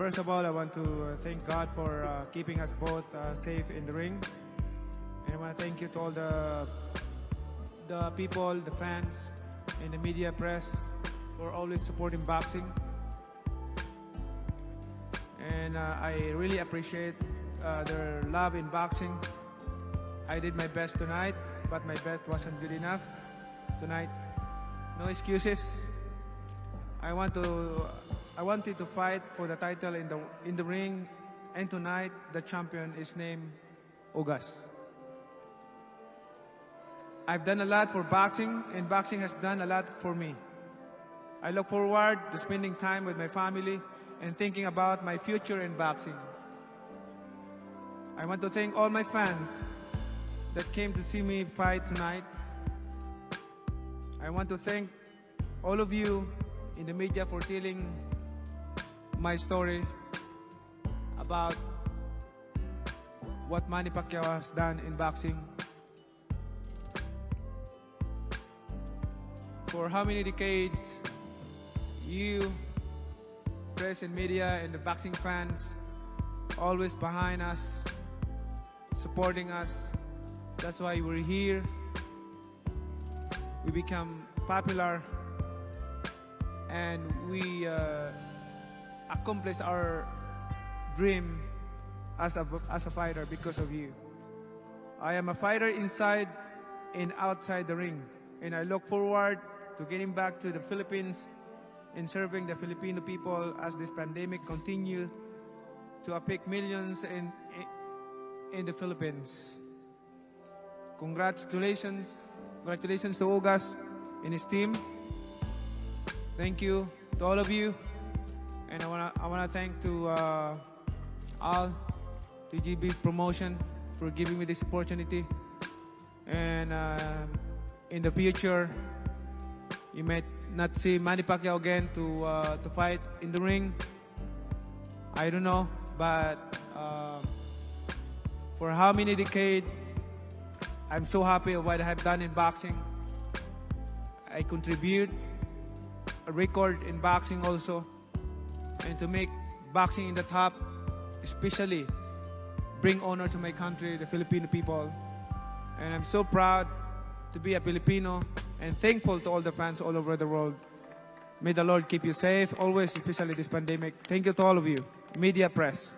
first of all, I want to uh, thank God for uh, keeping us both uh, safe in the ring. And I want to thank you to all the, the people, the fans, and the media press for always supporting boxing. And uh, I really appreciate uh, their love in boxing. I did my best tonight, but my best wasn't good enough tonight. No excuses. I want to I wanted to fight for the title in the in the ring and tonight the champion is named Ugas. I've done a lot for boxing and boxing has done a lot for me. I look forward to spending time with my family and thinking about my future in boxing. I want to thank all my fans that came to see me fight tonight. I want to thank all of you in the media for telling my story about what Manny Pacquiao has done in boxing. For how many decades you, press and media and the boxing fans always behind us, supporting us. That's why we're here. We become popular and we uh, accomplish our dream as a, as a fighter because of you. I am a fighter inside and outside the ring, and I look forward to getting back to the Philippines and serving the Filipino people as this pandemic continues to affect millions in, in the Philippines. Congratulations, congratulations to Ugas and his team. Thank you to all of you. And I wanna I wanna thank to uh, Al, TGB Promotion for giving me this opportunity. And uh, in the future, you may not see Manny Pacquiao again to uh, to fight in the ring. I don't know, but um, for how many decades, I'm so happy of what I have done in boxing. I contribute a record in boxing also and to make boxing in the top, especially bring honor to my country, the Filipino people. And I'm so proud to be a Filipino and thankful to all the fans all over the world. May the Lord keep you safe, always, especially this pandemic. Thank you to all of you. Media press.